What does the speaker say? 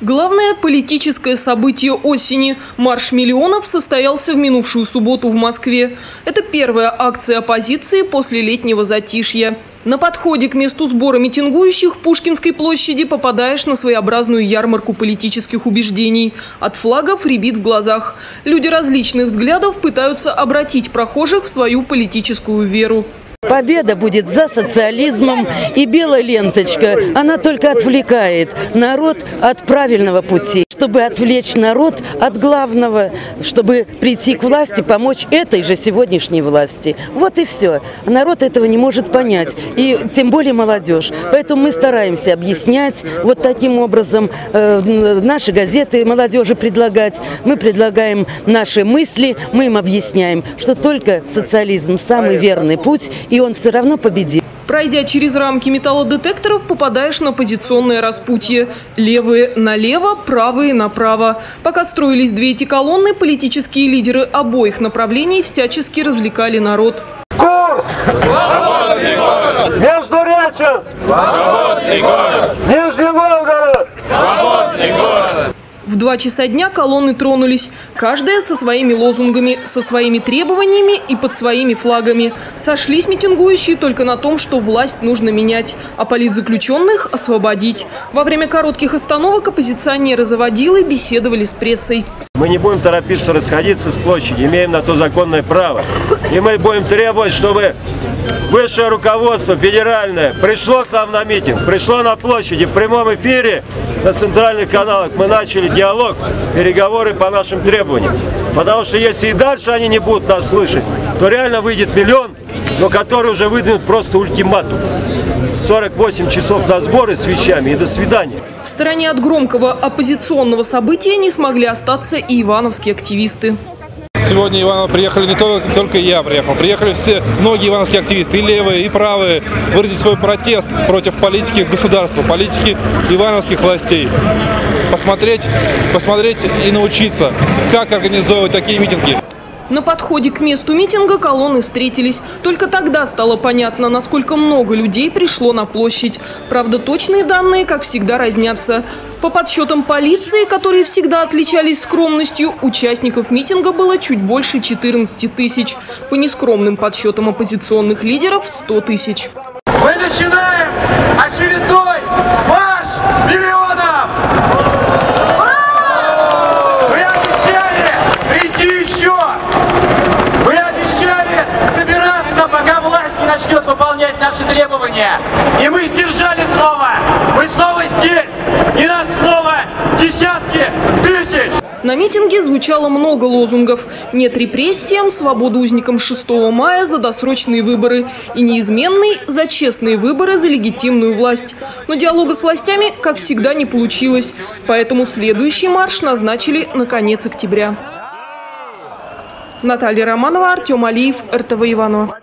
Главное политическое событие осени – марш миллионов состоялся в минувшую субботу в Москве. Это первая акция оппозиции после летнего затишья. На подходе к месту сбора митингующих в Пушкинской площади попадаешь на своеобразную ярмарку политических убеждений. От флагов рябит в глазах. Люди различных взглядов пытаются обратить прохожих в свою политическую веру. Победа будет за социализмом, и белая ленточка, она только отвлекает народ от правильного пути. Чтобы отвлечь народ от главного, чтобы прийти к власти, помочь этой же сегодняшней власти. Вот и все. Народ этого не может понять, и тем более молодежь. Поэтому мы стараемся объяснять вот таким образом э, наши газеты молодежи предлагать. Мы предлагаем наши мысли, мы им объясняем, что только социализм самый верный путь, и он все равно победит. Пройдя через рамки металлодетекторов, попадаешь на позиционное распутье. Левые налево, правые направо. Пока строились две эти колонны, политические лидеры обоих направлений всячески развлекали народ. Курс! Свободный город! Междуреченск! Свободный город! Нижний Новгород! Свободный город! Два часа дня колонны тронулись, каждая со своими лозунгами, со своими требованиями и под своими флагами. Сошлись митингующие только на том, что власть нужно менять, а политзаключенных освободить. Во время коротких остановок оппозиционеры заводилы беседовали с прессой. Мы не будем торопиться расходиться с площади, имеем на то законное право. И мы будем требовать, чтобы высшее руководство федеральное пришло к нам на митинг, пришло на площади в прямом эфире на центральных каналах. Мы начали диалог, переговоры по нашим требованиям. Потому что если и дальше они не будут нас слышать, то реально выйдет миллион, но который уже выдвинут просто ультиматум. 48 часов на сборы с вещами и до свидания. В стороне от громкого оппозиционного события не смогли остаться и ивановские активисты. Сегодня Иваново приехали не только, только я приехал, приехали все, многие ивановские активисты, и левые, и правые, выразить свой протест против политики государства, политики ивановских властей. Посмотреть, посмотреть и научиться, как организовывать такие митинги. На подходе к месту митинга колонны встретились. Только тогда стало понятно, насколько много людей пришло на площадь. Правда, точные данные, как всегда, разнятся. По подсчетам полиции, которые всегда отличались скромностью, участников митинга было чуть больше 14 тысяч. По нескромным подсчетам оппозиционных лидеров – 100 тысяч. Мы начинаем очередной марш миллионов! Требования! И мы сдержали слово! Мы снова здесь! И нас снова десятки тысяч! На митинге звучало много лозунгов. Нет репрессиям, свободу узникам 6 мая за досрочные выборы. И неизменный за честные выборы за легитимную власть. Но диалога с властями, как всегда, не получилось. Поэтому следующий марш назначили на конец октября. Наталья Романова, Артем Алиев, РТВ Иванова.